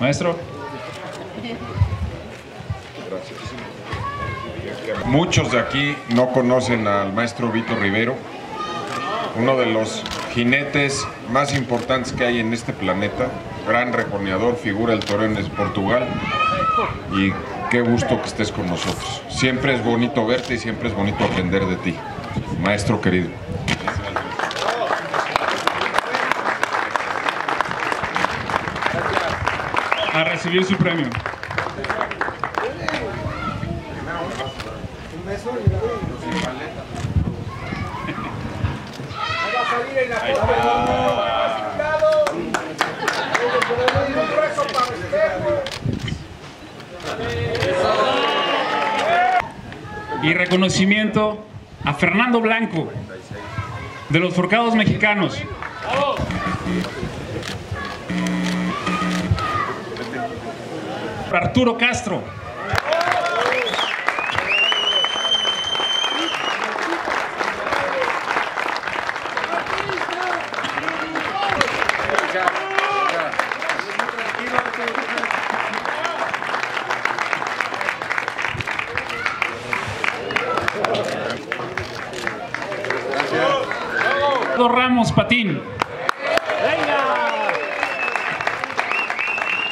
Maestro. Muchos de aquí no conocen al maestro Vito Rivero, uno de los jinetes más importantes que hay en este planeta, gran recorneador, figura del toreo en Portugal y qué gusto que estés con nosotros. Siempre es bonito verte y siempre es bonito aprender de ti, maestro querido. A recibir su premio. Y reconocimiento a Fernando Blanco, de los Forcados Mexicanos. Arturo Castro. Ramos Patín.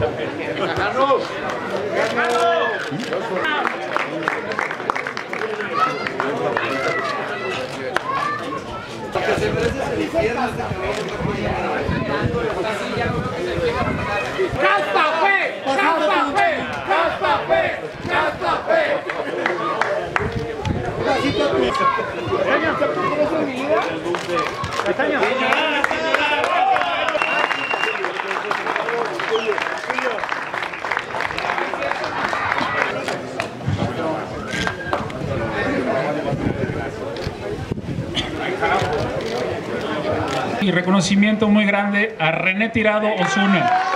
¡Caspa fe! ¡Caspa fe! ¡Caspa fe! ¡Caspa fe! Y reconocimiento muy grande a René Tirado Osuna.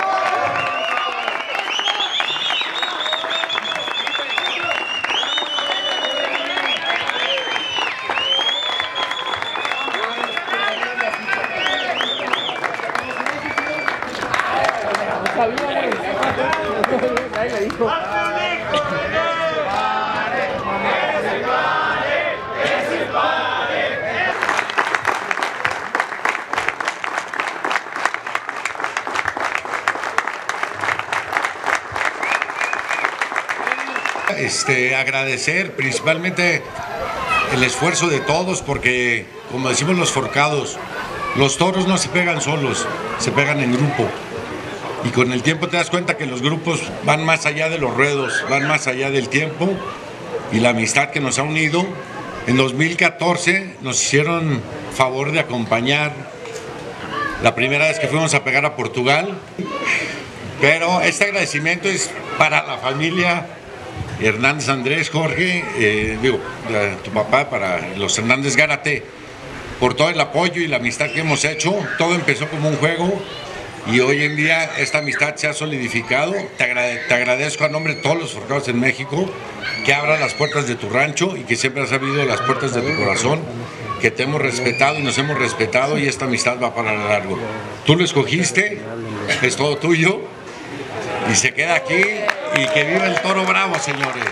Este, agradecer principalmente el esfuerzo de todos porque, como decimos los forcados, los toros no se pegan solos, se pegan en grupo. Y con el tiempo te das cuenta que los grupos van más allá de los ruedos, van más allá del tiempo y la amistad que nos ha unido. En 2014 nos hicieron favor de acompañar la primera vez que fuimos a pegar a Portugal, pero este agradecimiento es para la familia Hernández Andrés, Jorge, eh, digo, tu papá, para los Hernández Gárate, por todo el apoyo y la amistad que hemos hecho. Todo empezó como un juego y hoy en día esta amistad se ha solidificado. Te, agradezco a nombre de todos los forcados en México que abras las puertas de tu rancho y que siempre has abierto las puertas de tu corazón, que te hemos respetado y nos hemos respetado y esta amistad va para largo. Tú lo escogiste, es todo tuyo y se queda aquí y que viva el toro bravo, señores.